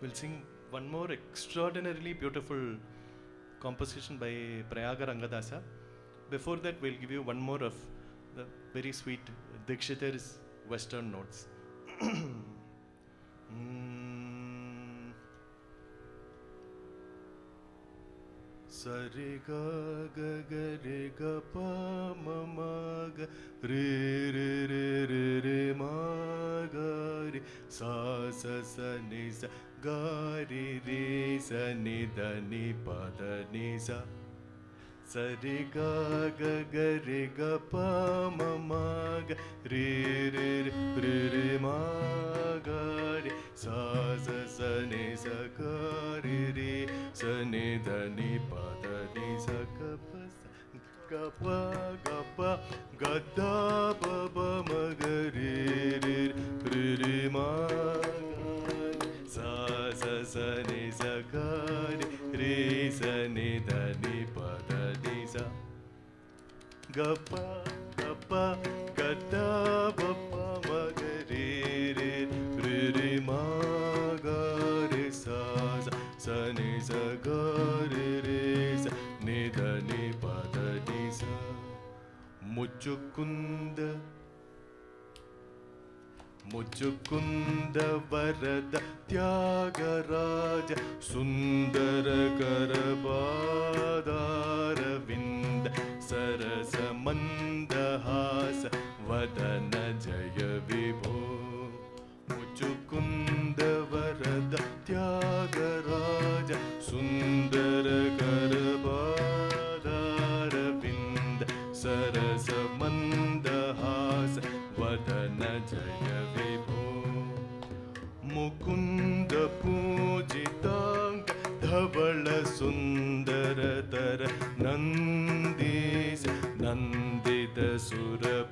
we'll sing one more extraordinarily beautiful composition by Prayaga Rangadasa. Before that, we'll give you one more of the very sweet Dikshitar's Western notes. Mm. Sari ga ga ga re ga pa ma ma ga re re re re re ma ga re sa re re sa ni da ni pa da ni sa Sari ga ga ga re ga pa ma ma ga re re re re re ma ga re sa sa sa ni sa ga re re sa ni da ni pa da ni sa ga pa sa ga pa ga pa ga da re ma ga re sa sa sa ni sa ga re re sa ni वदन जय विभो चुकुन्द वरदत्यागराज सुन्दर करबारविन्द सरस मन्द वदन जय विभो मुकुन्द पूजिता धल सुन्दर दर नन्दित सु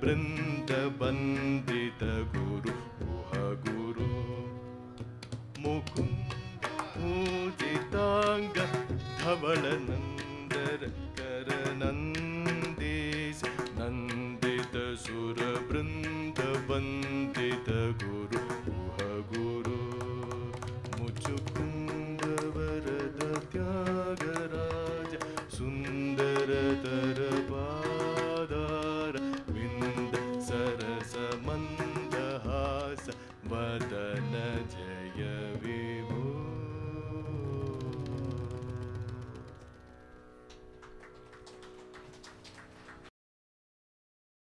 वृन्द गुरु गुरुह गुरु पूजितागळ नन्देश नन्दित सुर वृन्द बन्दित गुरुह गुरु मुचुकुन्दवरद त्यागराज सुन्द day.